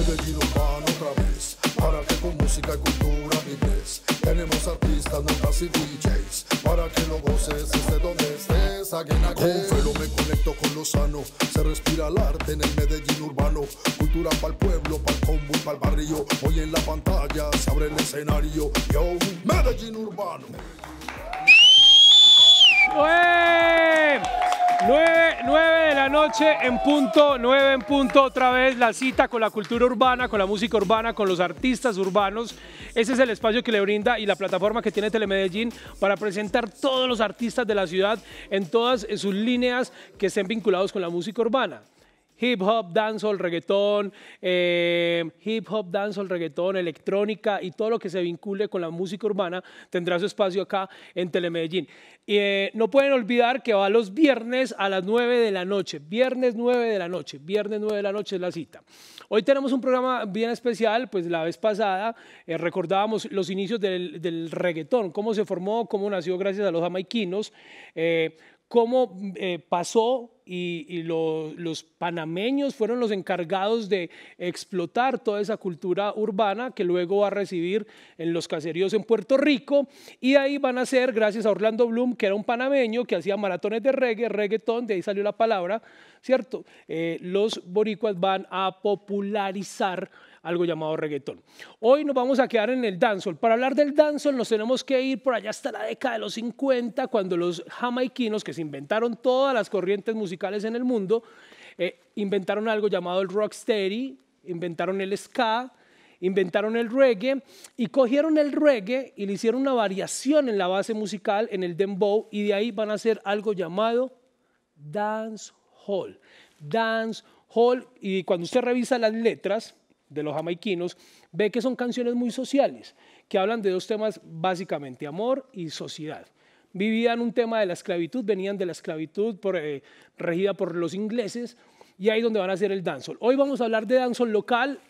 he pan otra vez Para que con música y cultura vives Tenemos artistas, notas y DJs Para que lo goces desde donde estés again, again. Con Felo me conecto con lo sano Se respira el arte en el Medellín urbano. Cultura para el pueblo, para el combo y para el barrio. Hoy en la pantalla se abre el escenario Yo, Medellín urbano. 9, 9, de la noche en punto, 9 en punto otra vez, la cita con la cultura urbana, con la música urbana, con los artistas urbanos. Ese es el espacio que le brinda y la plataforma que tiene Telemedellín para presentar todos los artistas de la ciudad en todas sus líneas que estén vinculados con la música urbana hip hop, dancehall, reggaetón, eh, hip hop, dancehall, reggaetón, electrónica y todo lo que se vincule con la música urbana tendrá su espacio acá en Telemedellín. Eh, no pueden olvidar que va los viernes a las 9 de la noche, viernes 9 de la noche, viernes 9 de la noche es la cita. Hoy tenemos un programa bien especial, pues la vez pasada eh, recordábamos los inicios del, del, reggaetón, cómo se formó, cómo nació gracias a los jamaiquinos, cómo eh, pasó y, los panameños fueron los encargados de explotar toda esa cultura urbana que luego va a recibir en los caseríos en Puerto Rico y ahí van a ser, gracias a Orlando Bloom, que era un panameño que hacía maratones de reggae, reggaetón, de ahí salió la palabra, ¿cierto? Eh, los boricuas van a popularizar algo llamado reggaetón. Hoy nos vamos a quedar en el dancehall. Para hablar del dancehall nos tenemos que ir por allá hasta la década de los 50, cuando los jamaiquinos, que se inventaron todas las corrientes musicales en el mundo, eh, inventaron algo llamado el rocksteady, inventaron el ska, inventaron el reggae y cogieron el reggae y le hicieron una variación en la base musical, en el dembow, y de ahí van a hacer algo llamado dancehall. Dancehall, y cuando usted revisa las letras, de los jamaiquinos, ve que son canciones muy sociales, que hablan de dos temas básicamente, amor y sociedad. Vivían un tema de la esclavitud, venían de la esclavitud por, eh, regida por los ingleses, y ahí es donde van a hacer el dancehall. Hoy vamos a hablar de dancehall local,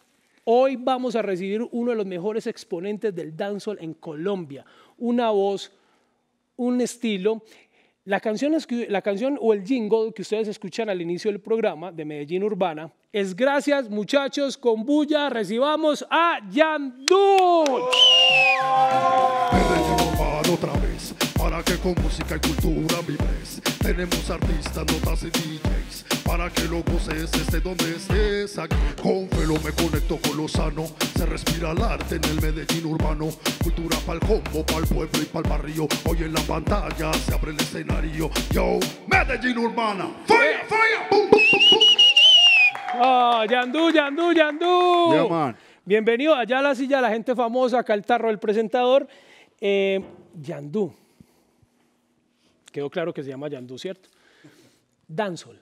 hoy vamos a recibir uno de los mejores exponentes del dancehall en Colombia, una voz, un estilo la canción, la canción o el jingle que ustedes escuchan al inicio del programa de Medellín Urbana es gracias muchachos con bulla recibamos a Yandú. Para que con música y cultura vibres. Tenemos artistas, notas y DJs para que lo goces esté donde estés. Aquí con Felo me conecto con lo sano. Se respira el arte en el Medellín urbano. Cultura para el combo, para el pueblo y para el barrio. Hoy en la pantalla se abre el escenario. Yo, Medellín urbana. Fire, fire, boom, boom, boom. Oh, Yandú, Yandú, Yandú. Bienvenido allá a la silla, la gente famosa, acá el tarro del presentador. Eh, Yandú. Quedó claro que se llama Yandú, ¿cierto? Dancehall.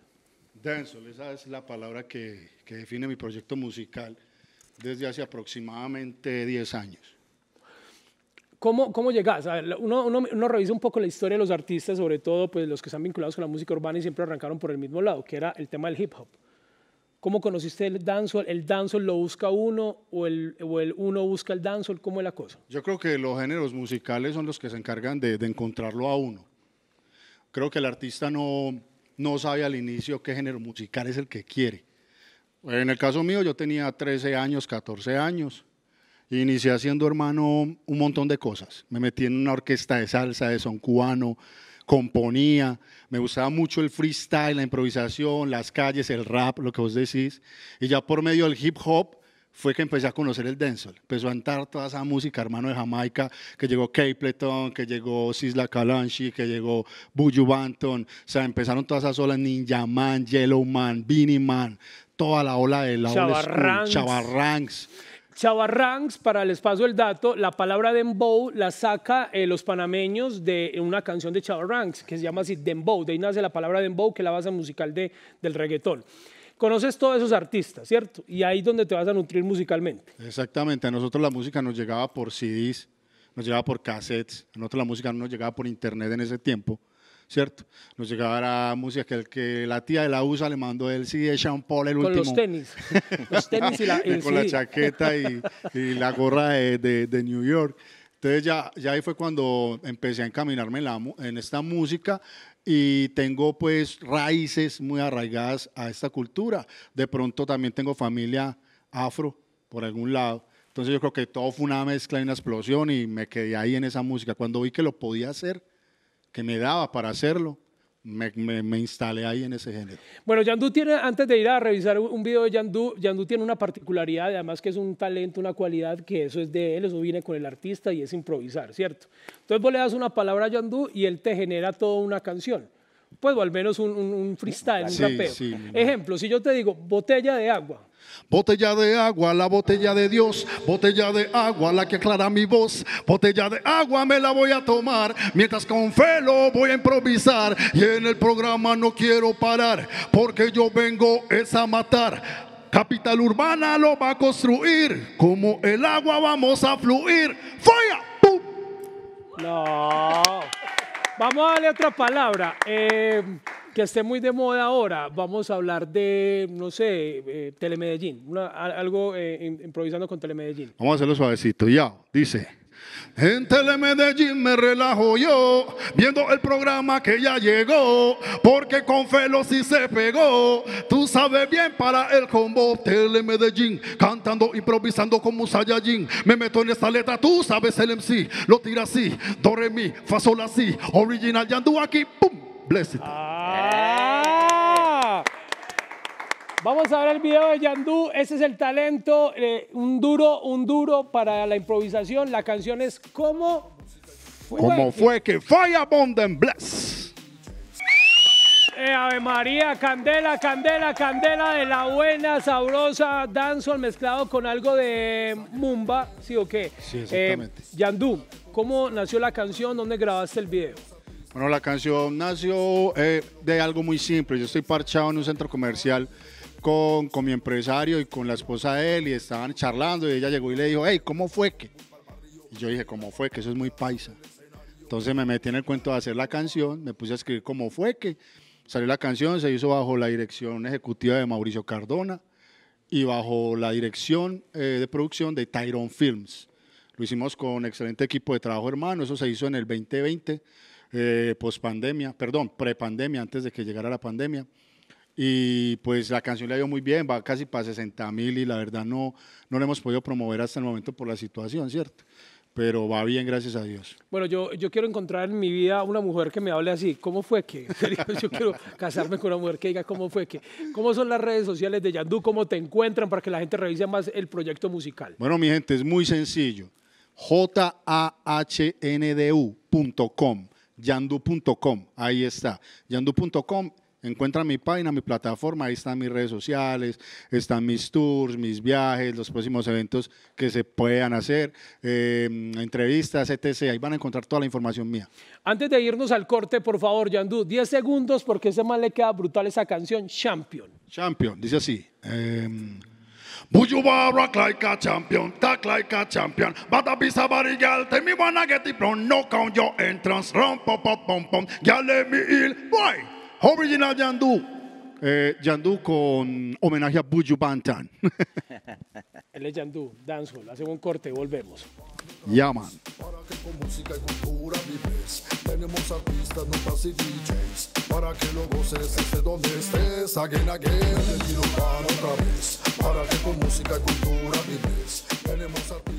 Dancehall, esa es la palabra que, que define mi proyecto musical desde hace aproximadamente 10 años. ¿Cómo, cómo llegas? Uno, uno, uno, revisa un poco la historia de los artistas, sobre todo pues, los que están vinculados con la música urbana y siempre arrancaron por el mismo lado, que era el tema del hip hop. ¿Cómo conociste el dancehall? ¿El dancehall lo busca uno o el, o el uno busca el dancehall? ¿Cómo es la cosa? Yo creo que los géneros musicales son los que se encargan de, de encontrarlo a uno. Creo que el artista no, no sabe al inicio qué género musical es el que quiere. En el caso mío, yo tenía 13 años, 14 años. Inicié haciendo, hermano, un montón de cosas. Me metí en una orquesta de salsa, de son cubano, componía. Me gustaba mucho el freestyle, la improvisación, las calles, el rap, lo que vos decís. Y ya por medio del hip hop, fue que empecé a conocer el dancehall. Empezó a entrar toda esa música, hermano, de Jamaica, que llegó Capleton, que llegó Sisla Kalanchi, que llegó Buju Banton. O sea, empezaron todas esas olas, Ninja Man, Yellow Man, Beanie Man, toda la ola de la Chavarranks. Chavarranks. Chavarranks, para el espacio del dato, la palabra dembow la saca eh, los panameños de una canción de Chavarranks que se llama así Dembow. De ahí nace la palabra dembow, que es la base musical de, del reggaetón conoces todos esos artistas, ¿cierto? Y ahí es donde te vas a nutrir musicalmente. Exactamente, a nosotros la música nos llegaba por CDs, nos llegaba por cassettes, a nosotros la música no nos llegaba por internet en ese tiempo, ¿cierto? Nos llegaba la música que, el, que la tía de la USA le mandó el CD de Sean Paul, el Con último. los tenis, los tenis y la, el Con la CD. chaqueta y, y la gorra de, de- de New York. Entonces ya, ya ahí fue cuando empecé a encaminarme en, la en esta música y tengo pues raíces muy arraigadas a esta cultura. De pronto también tengo familia afro por algún lado. Entonces yo creo que todo fue una mezcla y una explosión y me quedé ahí en esa música. Cuando vi que lo podía hacer, que me daba para hacerlo, me, me, instalé ahí en ese género. Bueno, Yandú tiene, antes de ir a revisar un video de Yandú, Yandú tiene una particularidad, además que es un talento, una cualidad, que eso es de él, eso viene con el artista y es improvisar, ¿cierto? Entonces vos le das una palabra a Yandú y él te genera toda una canción. Pues, o al menos un, un, freestyle, un rapeo. Ejemplo, si yo te digo botella de agua, Botella de agua, la botella de Dios. Botella de agua, la que aclara mi voz. Botella de agua me la voy a tomar. Mientras con fe lo voy a improvisar. Y en el programa no quiero parar. Porque yo vengo es a matar. Capital urbana lo va a construir. Como el agua vamos a fluir. ¡Falla! ¡Pum! No. Vamos a darle otra palabra. Eh, que esté muy de moda ahora, vamos a hablar de, no sé, eh, Telemedellín, algo eh, improvisando con Telemedellín. Vamos a hacerlo suavecito, ya, dice. En Telemedellín me relajo yo, viendo el programa que ya llegó, porque con Felo sí se pegó. Tú sabes bien para el combo Telemedellín, cantando, improvisando como Saiyajin. Me meto en esta letra, tú sabes el MC, lo tira así, do así, original Yandu aquí, pum, bless it. Ah. Vamos a ver el video de Yandú. Ese es el talento. Eh, un duro, un duro para la improvisación. La canción es ¿Cómo fue, ¿Cómo fue que Bonden Bless? Eh, Ave María, candela, candela, candela de la buena, sabrosa dancehall mezclado con algo de mumba, ¿sí o qué? Sí, exactamente. Eh, Yandú, ¿cómo nació la canción? ¿Dónde grabaste el video? Bueno, la canción nació eh, de algo muy simple. Yo estoy parchado en un centro comercial con, con, mi empresario y con la esposa de él y estaban charlando y ella llegó y le dijo, hey, ¿cómo fue que? Y yo dije, ¿cómo fue que? Eso es muy paisa. Entonces me metí en el cuento de hacer la canción, me puse a escribir cómo fue que salió la canción, se hizo bajo la dirección ejecutiva de Mauricio Cardona y bajo la dirección eh, de producción de Tyrone Films. Lo hicimos con excelente equipo de trabajo hermano, eso se hizo en el 2020, eh, post pandemia, perdón, pre-pandemia, antes de que llegara la pandemia. Y pues la canción le ha ido muy bien, va casi para 60 mil y la verdad no, no la hemos podido promover hasta el momento por la situación, ¿cierto? Pero va bien, gracias a Dios. Bueno, yo, yo quiero encontrar en mi vida una mujer que me hable así. ¿Cómo fue que? Yo quiero casarme con una mujer que diga cómo fue que. ¿Cómo son las redes sociales de Yandú? ¿Cómo te encuentran para que la gente revise más el proyecto musical? Bueno, mi gente, es muy sencillo. J-A-H-N-D-U.com. Yandu.com, ahí está. Yandu.com Encuentra mi página, mi plataforma, ahí están mis redes sociales, están mis tours, mis viajes, los próximos eventos que se puedan hacer, eh, entrevistas, etc. Ahí van a encontrar toda la información mía. Antes de irnos al corte, por favor, Yandu, 10 segundos porque ese mal le queda brutal esa canción, Champion. Champion, dice así. Eh, Would you rock like a champion, talk like a champion? But a be somebody, girl, tell me wanna get it wrong. No count your entrance, rum, pop, pop, pum, pum. Girl, let me. Why? Original Yandu. Eh, Yandu con homenaje a Buju Bantan. Él es Yandu, dancehall. Hacemos un corte, volvemos. Ya, man. Para que con música y cultura vives. Tenemos artistas, notas y DJs. Para que lo goces esté donde estés. Again, again, el para otra vez. Para que con música y cultura vives. Tenemos artistas.